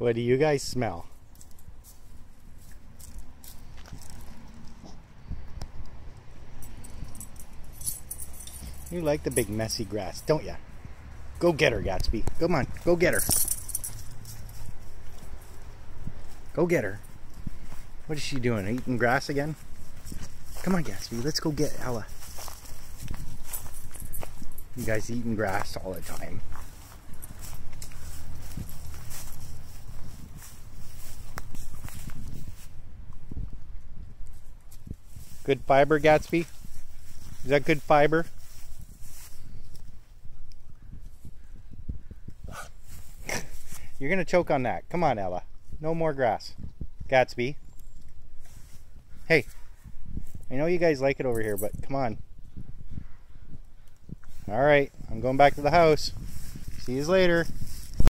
What do you guys smell? You like the big messy grass, don't ya? Go get her, Gatsby. Come on, go get her. Go get her. What is she doing? Eating grass again? Come on, Gatsby. Let's go get Ella. You guys eating grass all the time. Good fiber, Gatsby? Is that good fiber? You're gonna choke on that. Come on, Ella. No more grass. Gatsby. Hey. I know you guys like it over here, but come on. Alright, I'm going back to the house. See you later.